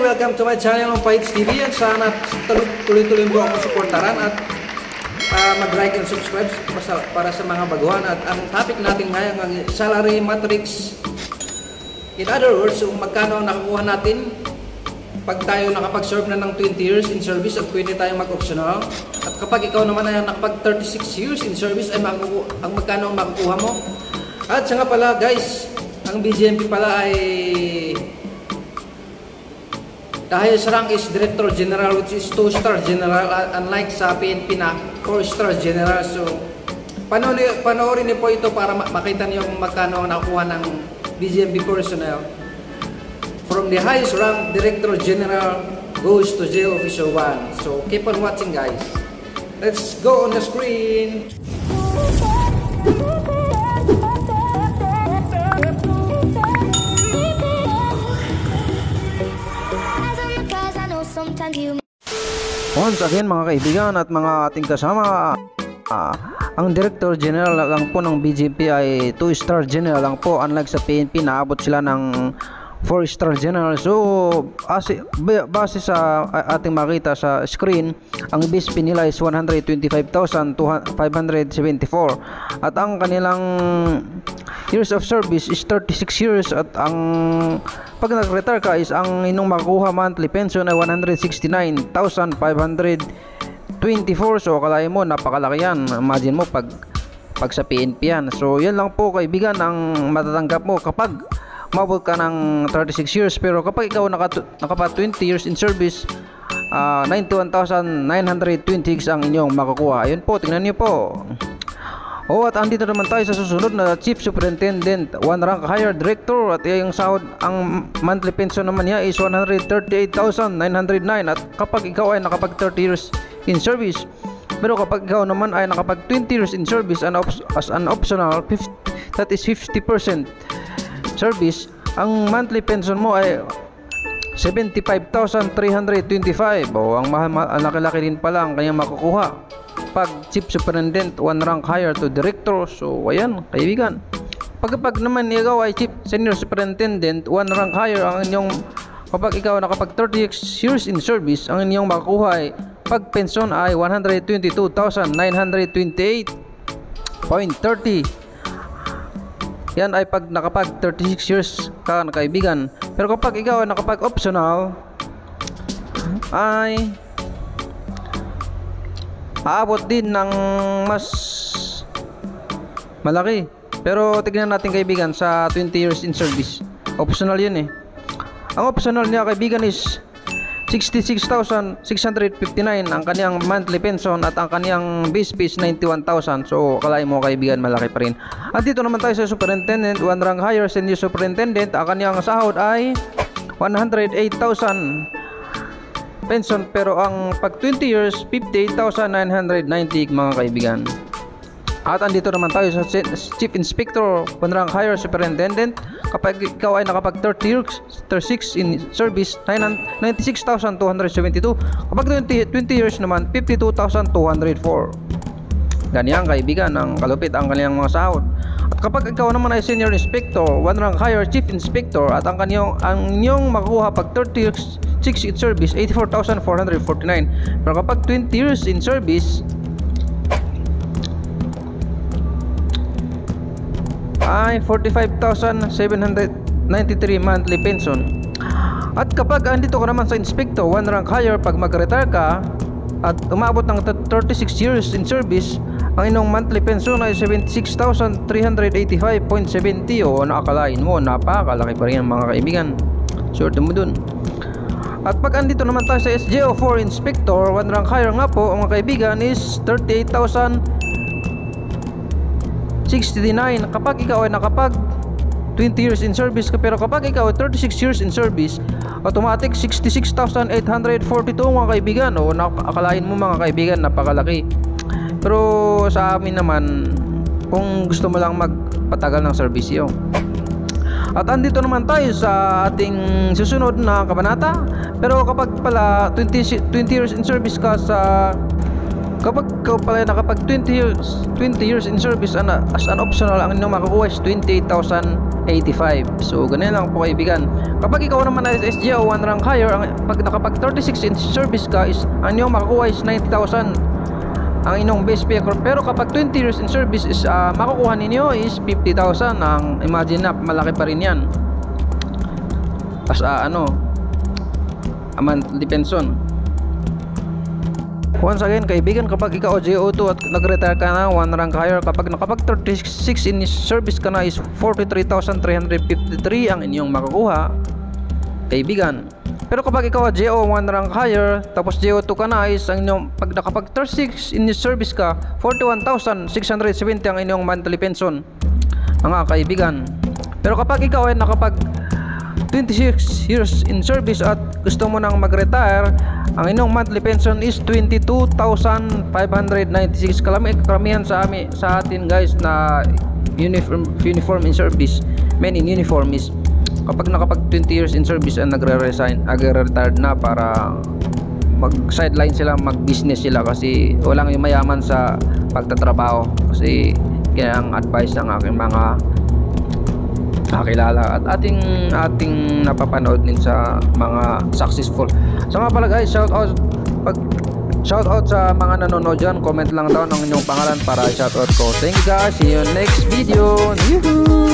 welcome to my channel on Fights TV at sana tuloy-tuloy mo ako suportaran at uh, mag-like and subscribe sa, para sa mga baguhan. At ang topic natin ngayon ang salary matrix. In other words, kung magkano nakakuha natin pag tayo nakapag-serve na ng 20 years in service at pwede tayong mag-optional. At kapag ikaw naman ay nakapag 36 years in service ay makukuha, ang magkano ang makukuha mo? At sa nga pala guys ang BGMP pala ay The highest rank is Director General which is 2-star General uh, unlike sa PNP na 4-star General. So, panoorin, panoorin niyo po ito para makita niyo kung magkano ang nakuha ng BGMP personnel. From the highest rank, Director General goes to Jail Officer 1. So, keep on watching guys. Let's go on the screen. Once again mga kaibigan at mga ating kasama ah, ang Director General lang po ng BGP ay 2-star general lang po. Unlike sa PNP naabot sila ng 4-star general. So base, base sa ating makita sa screen ang BSP nila is 125,574 at ang kanilang years of service is 36 years. At ang pag nag-retire ka is ang inyong makuha monthly pension ay 169,524 so akalain mo napakalaki yan. Imagine mo pag pag sa PNP yan. So yan lang po kaibigan ang matatanggap mo kapag umabot ka ng 36 years pero kapag ikaw naka, nakapa 20 years in service uh, 91,926 ang inyong makukuha. Ayun po tingnan niyo po. Oh, at andito naman tayo sa susunod na Chief Superintendent, one rank higher director at yung sahod ang monthly pension naman niya is 138,909 at kapag ikaw ay nakapag 30 years in service pero kapag ikaw naman ay nakapag 20 years in service and as an optional 50, that is 50% service ang monthly pension mo ay 75,325 o ang laki-laki din pala ang kanyang makukuha. Pag chief superintendent one rank higher to director. So ayan kaibigan. Pag pag naman ikaw ay chief senior superintendent one rank higher ang inyong kapag ikaw nakapag 30 years in service ang inyong makukuha ay pag pensyon ay 122,928.30 yan ay pag nakapag 36 years ka na kaibigan. Pero kapag ikaw ay nakapag optional ay aabot din ng mas malaki. Pero tignan natin kaibigan sa 20 years in service. Optional yun eh. Ang optional niya kaibigan is 66,659 ang kaniyang monthly pension at ang kaniyang base fee is 91,000 so kalahin mo kaibigan malaki pa rin. At dito naman tayo sa superintendent. One rank higher senior superintendent. Ang kaniyang sahod ay 108,000 pension. Pero ang pag 20 years 58,990 mga kaibigan at andito naman tayo sa Chief Inspector, rank higher superintendent. Kapag ikaw ay nakapag 30 years, 36 in service, 96,272. Kapag 20, 20 years naman, 52,204. Ganyan kaibigan ang kalupit ang kanyang mga sahod. At kapag ikaw naman ay senior inspector, one rank higher chief inspector at ang kanyang ang inyong makukuha pag 30 years 6 in service 84,449. Pero kapag 20 years in service ay 45,793 monthly pension. At kapag andito ka naman sa inspector, one rank higher pag mag-retire ka at umabot ng 36 years in service, ang inyong monthly pension ay 76,385.70 o nakakalain mo, napakalaki pa rin mga kaibigan. Swerte mo dun. At pag andito naman tayo sa SJO4 Inspector, one rank higher nga po, ang mga kaibigan is 38,000 69 kapag ikaw ay nakapag 20 years in service pero kapag ikaw ay 36 years in service automatic 66,842 mga kaibigan. O akalain mo mga kaibigan napakalaki. Pero sa amin naman kung gusto mo lang magpatagal ng serbisyo. At andito naman tayo sa ating susunod na kabanata. Pero kapag pala 20, 20 years in service ka sa kapag ikaw pala nakapag 20 years 20 years in service ana, as an optional ang inyong makukuha is 28,800 85. So, ganun lang po kaibigan. Kapag ikaw naman ay SGO 1 rank higher, ang, pag nakapag 36 in service ka is, ang inyong makukuha is 90,000 ang inyong base pay. Pero kapag 20 years in service is, ah, makukuha ninyo is 50,000. Ang imagine na, malaki pa rin yan. As ah, ano, a monthly pension. Once again, kaibigan, kapag ikaw JO2 at nag-retire ka na, 1 rank higher, kapag nakapag 36 in service ka na is 43,353 ang inyong makukuha, kaibigan. Pero kapag ikaw JO 1 rank higher, tapos JO2 ka na is ang inyong, pag nakapag 36 in service ka, 41,670 ang inyong monthly pension, mga kaibigan. Pero kapag ikaw ay nakapag 26 years in service at gusto mo nang mag-retire, ang inyong monthly pension is 22,596 kalami karamihan sa amin sa atin guys na uniform uniform in service men in uniform is kapag nakapag 20 years in service and nagre-resign agre-retired na para mag sideline sila mag business sila kasi walang yung mayaman sa pagtatrabaho. Kasi kaya ang advice ng aking mga kakilala at ating ating napapanood din sa mga successful. So nga pala guys, shout out pag shout out sa mga nanonood dyan, comment lang daw ng inyong pangalan para shout out ko. Thank you guys, see you next video. Yuhuu!